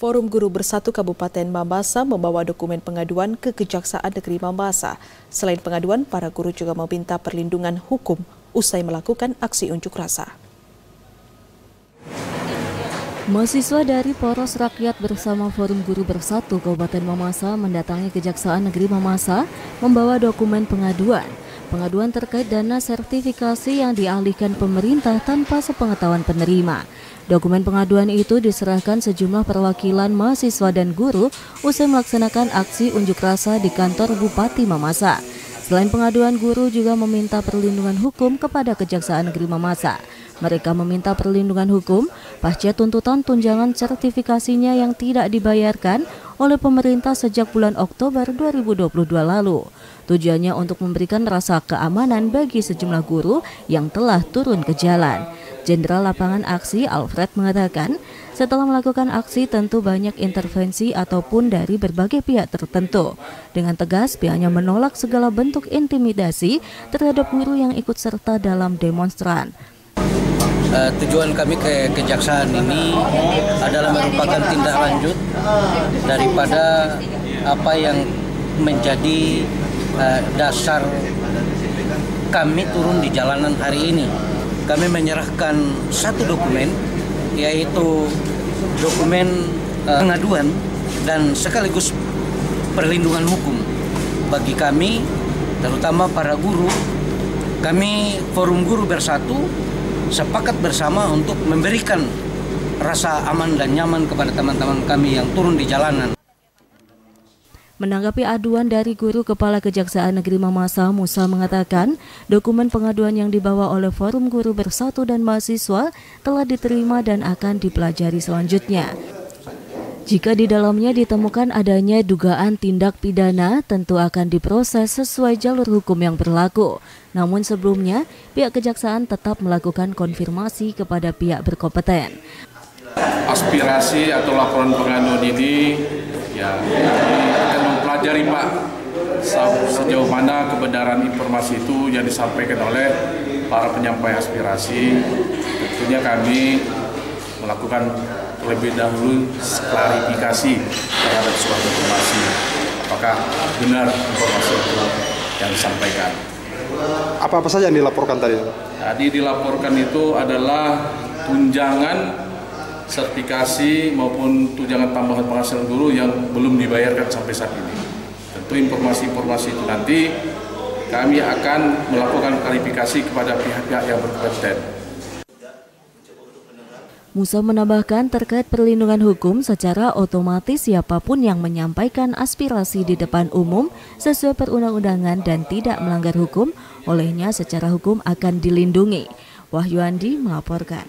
Forum Guru Bersatu Kabupaten Mamasa membawa dokumen pengaduan ke Kejaksaan Negeri Mamasa. Selain pengaduan, para guru juga meminta perlindungan hukum usai melakukan aksi unjuk rasa. Mahasiswa dari Poros Rakyat bersama Forum Guru Bersatu Kabupaten Mamasa mendatangi Kejaksaan Negeri Mamasa membawa dokumen pengaduan. Pengaduan terkait dana sertifikasi yang dialihkan pemerintah tanpa sepengetahuan penerima. Dokumen pengaduan itu diserahkan sejumlah perwakilan mahasiswa dan guru usai melaksanakan aksi unjuk rasa di kantor Bupati Mamasa. Selain pengaduan, guru juga meminta perlindungan hukum kepada Kejaksaan Negeri Mamasa. Mereka meminta perlindungan hukum pasca tuntutan tunjangan sertifikasinya yang tidak dibayarkan oleh pemerintah sejak bulan Oktober 2022 lalu. Tujuannya untuk memberikan rasa keamanan bagi sejumlah guru yang telah turun ke jalan. Jenderal Lapangan Aksi Alfred mengatakan, setelah melakukan aksi tentu banyak intervensi ataupun dari berbagai pihak tertentu. Dengan tegas, pihaknya menolak segala bentuk intimidasi terhadap guru yang ikut serta dalam demonstran. Uh, tujuan kami ke kejaksaan ini adalah merupakan tindak lanjut daripada apa yang menjadi uh, dasar kami turun di jalanan hari ini. Kami menyerahkan satu dokumen yaitu dokumen uh, pengaduan dan sekaligus perlindungan hukum. Bagi kami terutama para guru kami forum guru bersatu sepakat bersama untuk memberikan rasa aman dan nyaman kepada teman-teman kami yang turun di jalanan Menanggapi aduan dari guru Kepala Kejaksaan Negeri Mamasa, Musa mengatakan dokumen pengaduan yang dibawa oleh Forum Guru Bersatu dan Mahasiswa telah diterima dan akan dipelajari selanjutnya. Jika di dalamnya ditemukan adanya dugaan tindak pidana, tentu akan diproses sesuai jalur hukum yang berlaku. Namun sebelumnya, pihak kejaksaan tetap melakukan konfirmasi kepada pihak berkompeten. Aspirasi atau laporan pengaduan ini ya pelajari Pak sejauh mana kebenaran informasi itu yang disampaikan oleh para penyampai aspirasi. Tentunya kami melakukan terlebih dahulu klarifikasi terhadap suatu informasi. Apakah benar informasi itu yang disampaikan? Apa-apa saja yang dilaporkan tadi? Tadi dilaporkan itu adalah tunjangan sertifikasi maupun tunjangan tambahan penghasilan guru yang belum dibayarkan sampai saat ini tentu informasi-informasi itu nanti kami akan melakukan klarifikasi kepada pihak-pihak yang berkompeten. Musa menambahkan terkait perlindungan hukum secara otomatis siapa pun yang menyampaikan aspirasi di depan umum sesuai perundang-undangan dan tidak melanggar hukum olehnya secara hukum akan dilindungi. Wahyu Andi melaporkan.